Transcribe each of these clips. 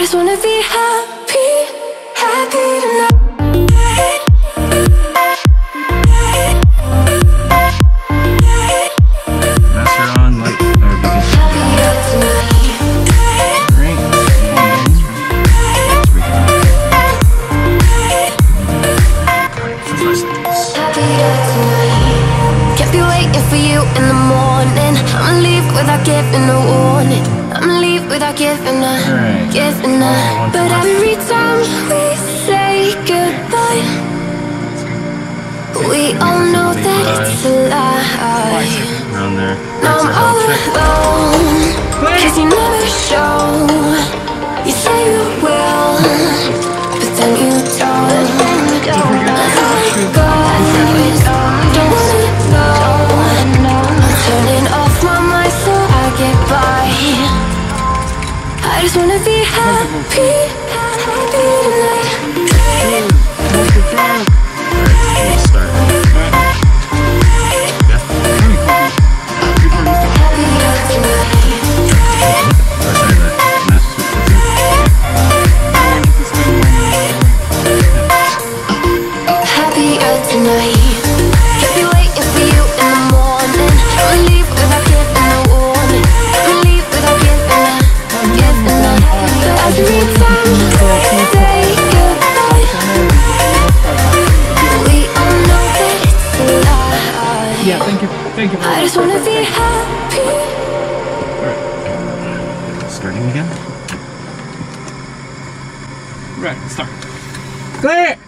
just wanna be high I just wanna be happy, happy tonight. Thank you for I just want to be happy. Alright. Starting again? Right, start. Clear!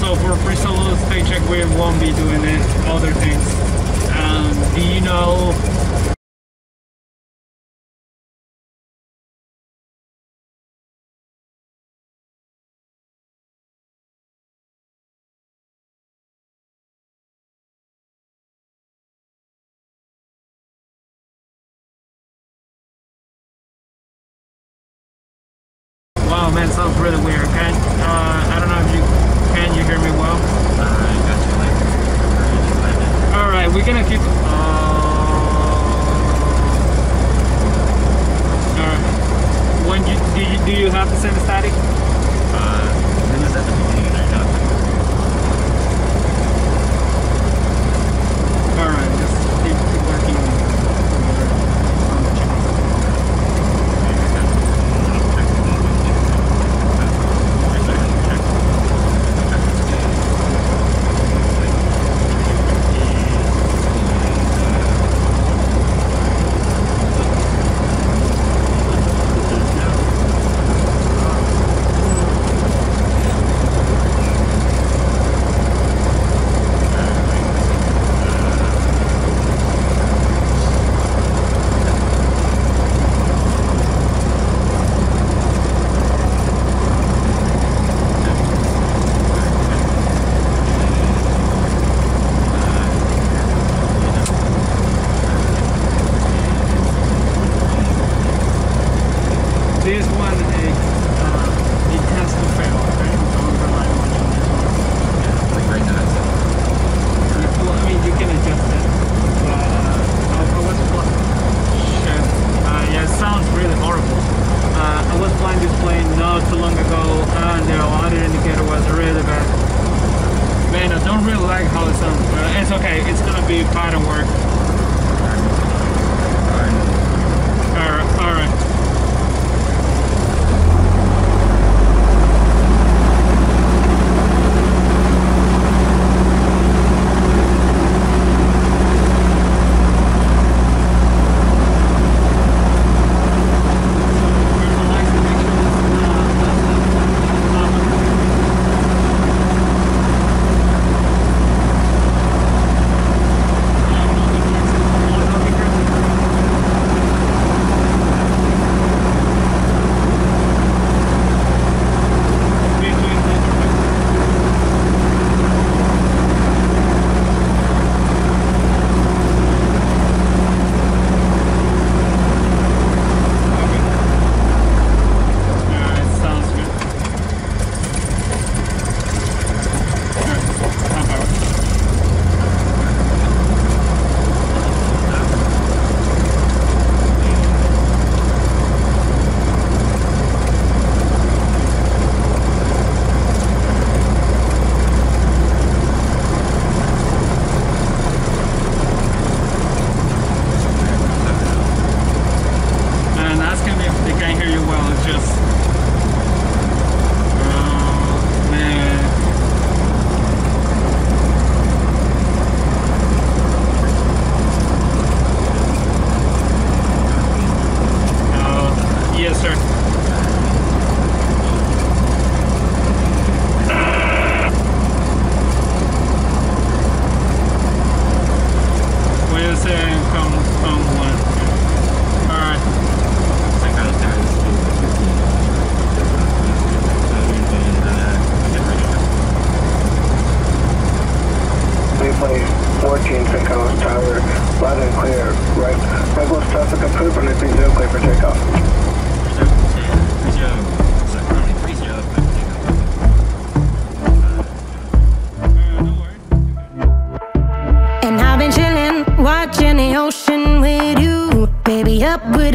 So for free solos paycheck, we won't be doing it, other things. Um, do you know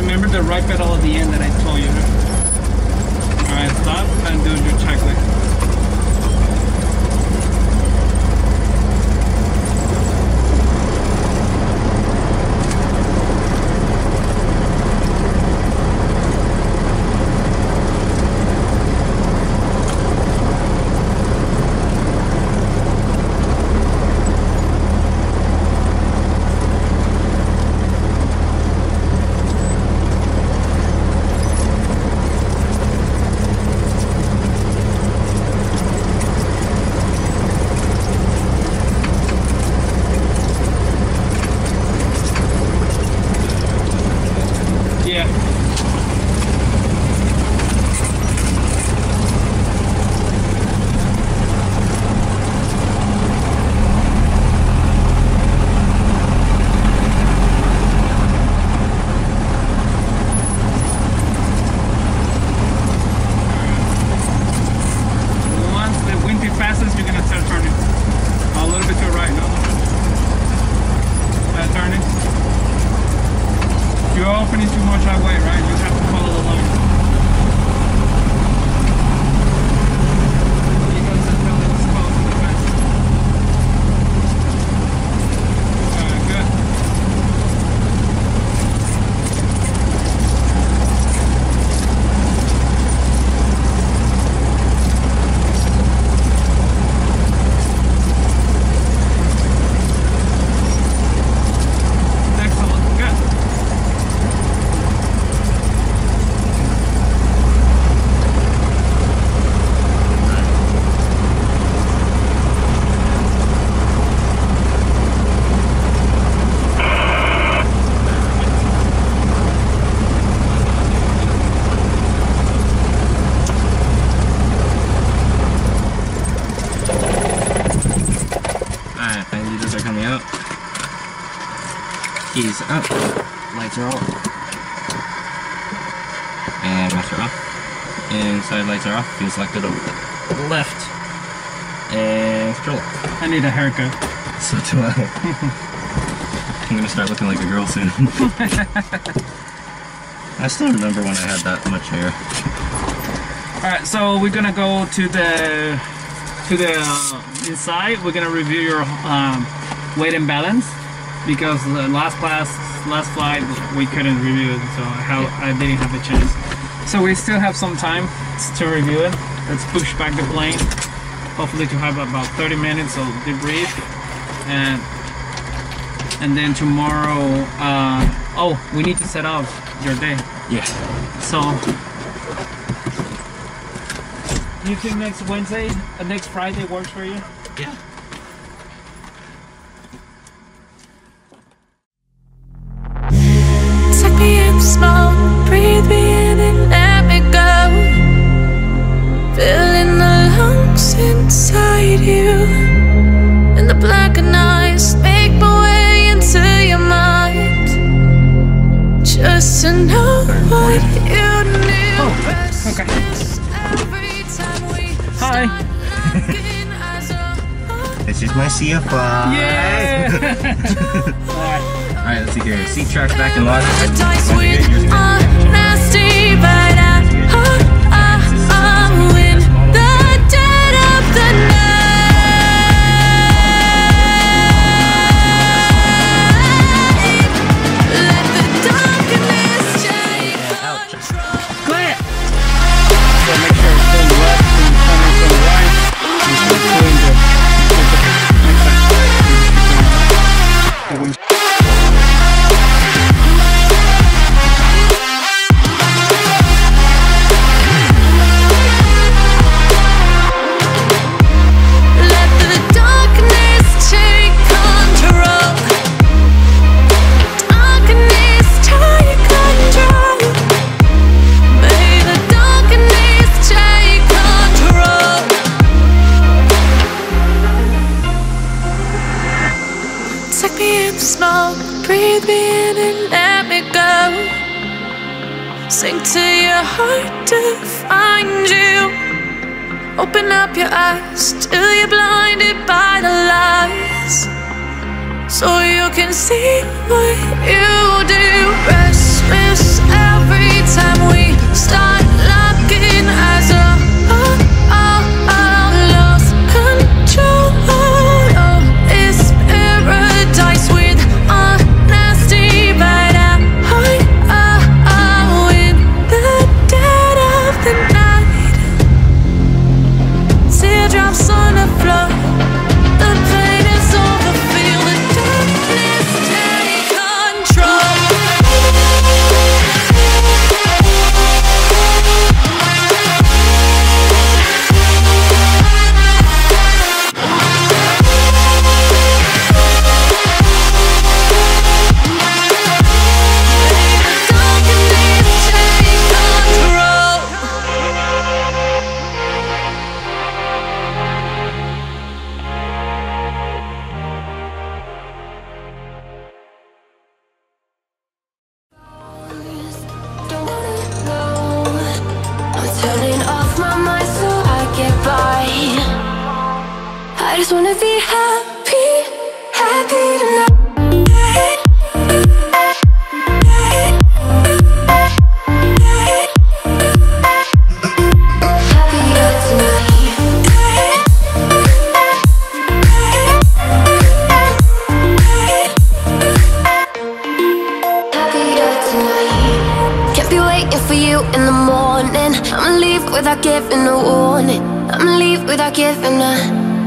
remember the right pedal at the end that I told you. Alright, stop and do your checklist. Lights are off. Feels like to the left. And control. I need a haircut. So do I. I'm gonna start looking like a girl soon. I still remember when I had that much hair. All right, so we're gonna go to the to the uh, inside. We're gonna review your um, weight and balance because the last class, last flight, we couldn't review it, so how I didn't have the chance. So we still have some time to review it. Let's push back the plane. Hopefully to have about 30 minutes of debrief, and and then tomorrow. Uh, oh, we need to set up your day. Yeah. So, you think next Wednesday, uh, next Friday works for you? Yeah. Know what you knew. Oh, okay. Every time we Hi. start looking as a This is my CFI. Yeah. Alright. Let's see here. Seat tracks back in lock. See what you without giving a warning. I'ma leave without giving a,